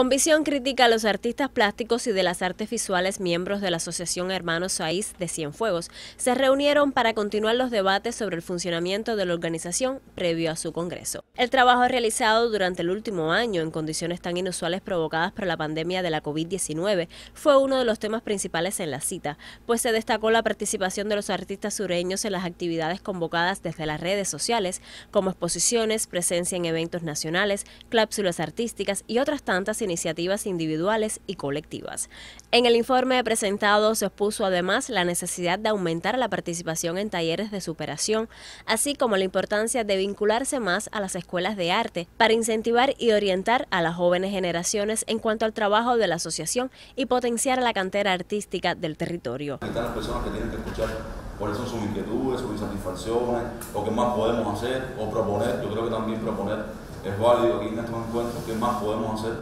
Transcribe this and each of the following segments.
Con visión crítica a los artistas plásticos y de las artes visuales, miembros de la Asociación Hermanos Saiz de Cienfuegos se reunieron para continuar los debates sobre el funcionamiento de la organización previo a su congreso. El trabajo realizado durante el último año en condiciones tan inusuales provocadas por la pandemia de la COVID-19 fue uno de los temas principales en la cita, pues se destacó la participación de los artistas sureños en las actividades convocadas desde las redes sociales, como exposiciones, presencia en eventos nacionales, clápsulas artísticas y otras tantas iniciativas individuales y colectivas. En el informe presentado se expuso además la necesidad de aumentar la participación en talleres de superación, así como la importancia de vincularse más a las escuelas de arte para incentivar y orientar a las jóvenes generaciones en cuanto al trabajo de la asociación y potenciar la cantera artística del territorio. Están las personas que tienen que escuchar cuáles son sus inquietudes, sus insatisfacciones, lo que más podemos hacer o proponer. Yo creo que también proponer es válido aquí en estos encuentros, qué más podemos hacer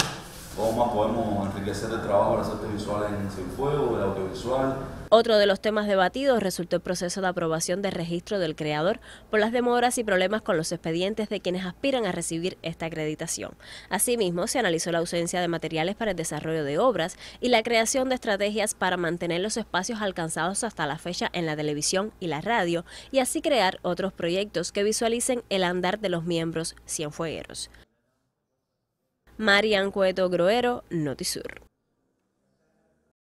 cómo más podemos enriquecer el trabajo de las artes visuales en Cienfuegos, el audiovisual. Otro de los temas debatidos resultó el proceso de aprobación del registro del creador por las demoras y problemas con los expedientes de quienes aspiran a recibir esta acreditación. Asimismo, se analizó la ausencia de materiales para el desarrollo de obras y la creación de estrategias para mantener los espacios alcanzados hasta la fecha en la televisión y la radio y así crear otros proyectos que visualicen el andar de los miembros cienfuegueros. Marian Cueto Groero, Notisur.